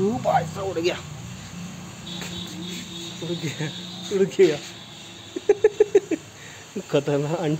वो भाई सा उड़ गया उड़ गया उड़ गया खतरनाक